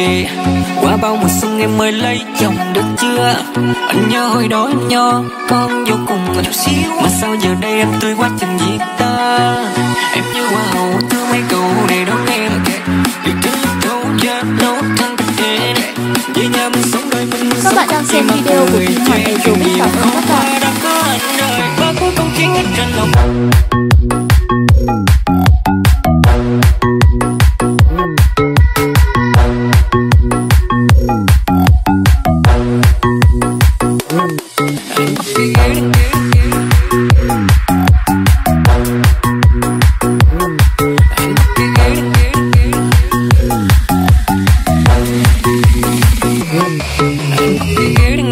đề qua bao mùa xuân em mới lấy chồng được chưa? Anh nhớ hồi đó em nho con vô cùng là chút xíu. Mà sao giờ đây em tươi quá chẳng gì ta? Em như hoa hậu thương mấy cậu này đón em vì cứ đâu chết nấu thân thế về nhà mình sống đời mình các bạn đang xem video của chị Hoàng Đầy biết cảm ơn các bạn. đã có anh đời và cuối cùng chỉ hết trên lòng.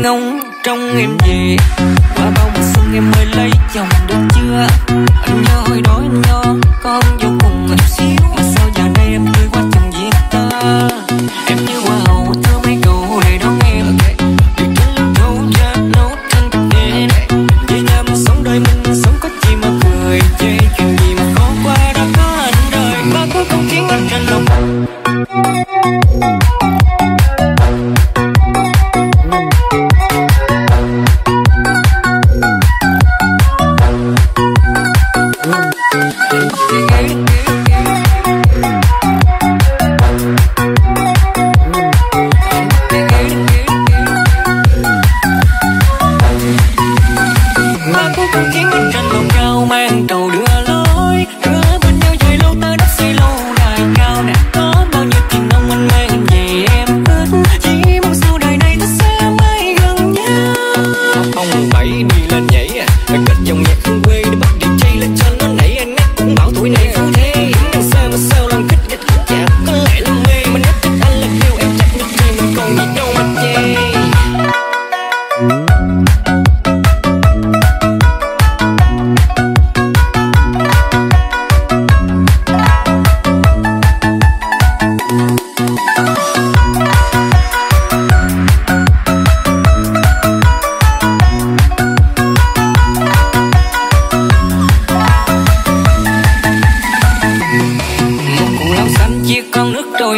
ngông trong em về, và bao mùa xuân em mới lấy chồng được chưa? Anh nhớ hồi đó anh con vô cùng xíu mà sao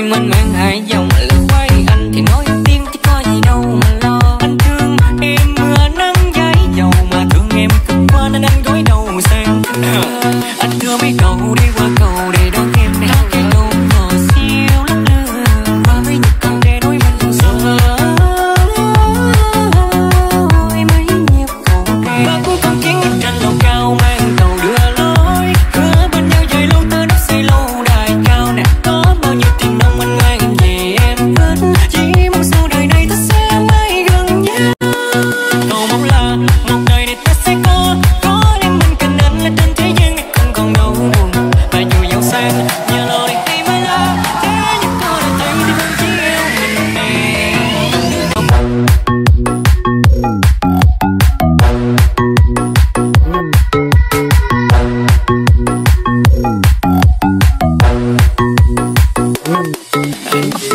My mình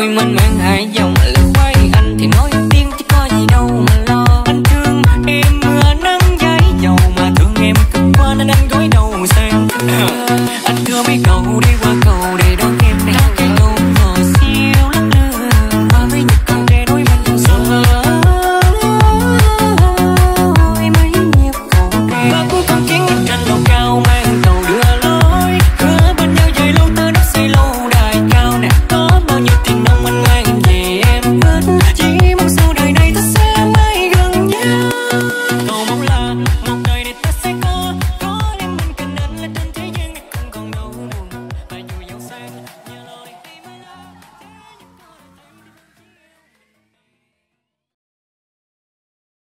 mình mình